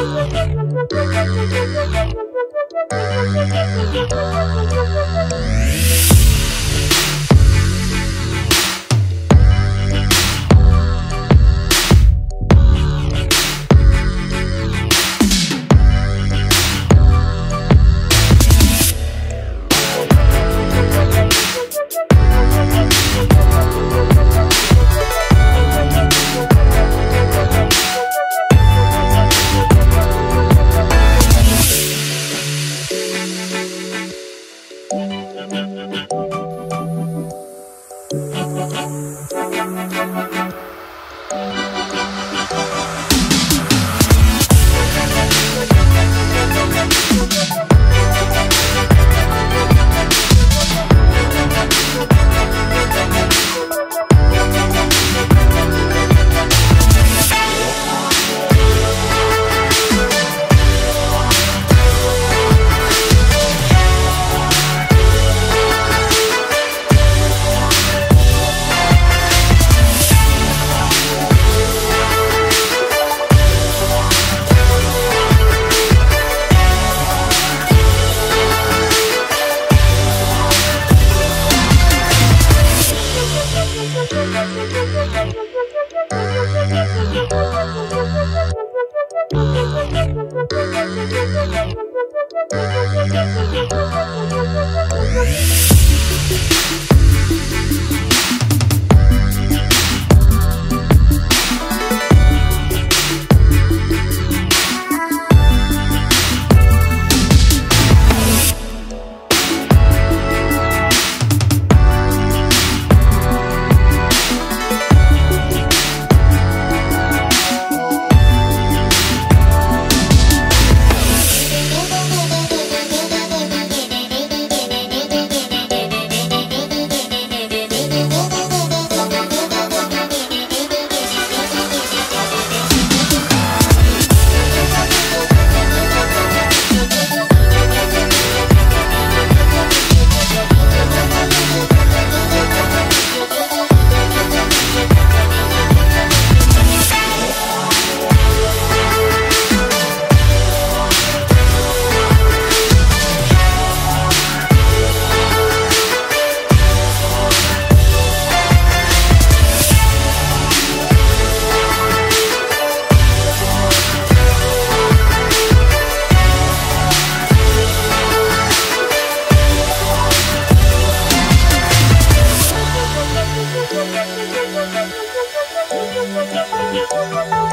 Thank you.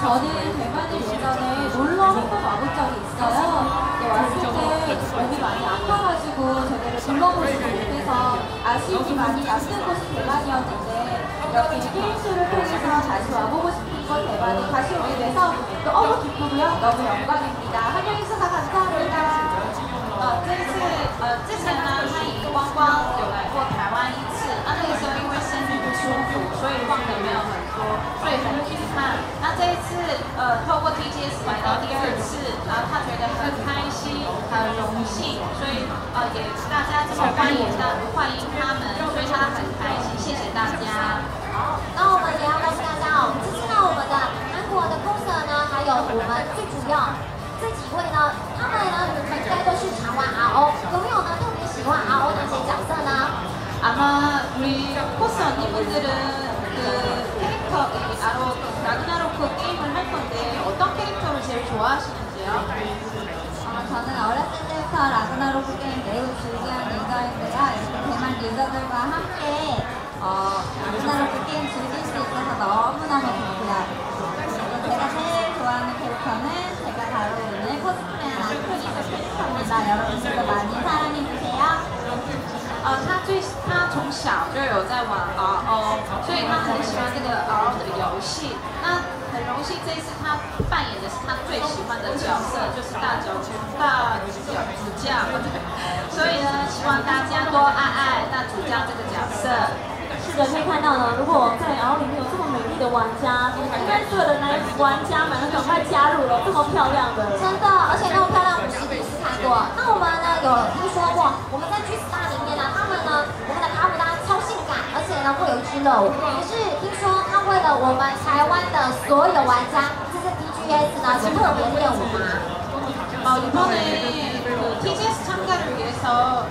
저는 대만을 예전에 놀러 한 번 와본 적이 있어요. 근데 왔을 때 몸이 많이 아파가지고 제대로 둘러보지 못해서 아쉬움이 많이 남는 곳이 대만이었는데 이렇게 게임쇼를 통해서 다시 와보고 싶은 곳 대만에 다시 오게 돼서 너무 기쁘고요. 너무 영광입니다. 환영해주셔서 감사합니다. 呃，这一次呃之前呢，他以光光 舒服，所以逛的没有很多，所以很遗憾。那这一次呃透过 TGS 来到第二次，然后他觉得很开心、很荣幸，所以呃也大家这么欢迎的欢迎他们，所以他很开心，谢谢大家。好，那我们也要告诉大家哦，这是呢我们的韩国的 coser 呢，还有我们最主要这几位呢，他们呢，你们应该都是常玩 RO，有没有呢特别喜欢 RO 哪些角色呢？ 아마 우리 코스 언니분들은 그 캐릭터 이 아로 라그나로크 게임을 할 건데 어떤 캐릭터를 제일 좋아하시는지요? 어, 저는 어렸을 때부터 라그나로크 게임 매우 즐겨하는 유저인데요. 이렇게 대만 유저들과 함께 어, 라그나로크 게임 즐길 수 있어서 너무너무 좋고요. 제가 제일 좋아하는 캐릭터는 제가 다루는 코스프레한 아크리스 캐릭터입니다. 여러분들도 많이 사랑해주세요. 从小就有在玩 RO，所以他很喜欢这个 RO 的游戏。那很荣幸这一次他扮演的是他最喜欢的角色，就是大脚大脚主将。所以呢，希望大家多爱爱大主将这个角色。是的，可以看到呢，如果在 RO 里面有这么美丽的玩家，应该所有的男玩家们都赶快加入了，这么漂亮的。真的，而且那么漂亮，不是第一次看过。那我们呢有听说过，我们在 G Star 里面呢，呢会有一只肉。可是听说他为了我们台湾的所有玩家，这是 DGS 呢，是特别练舞吗？ 어, 이번에 그 TGS 참가를 위해서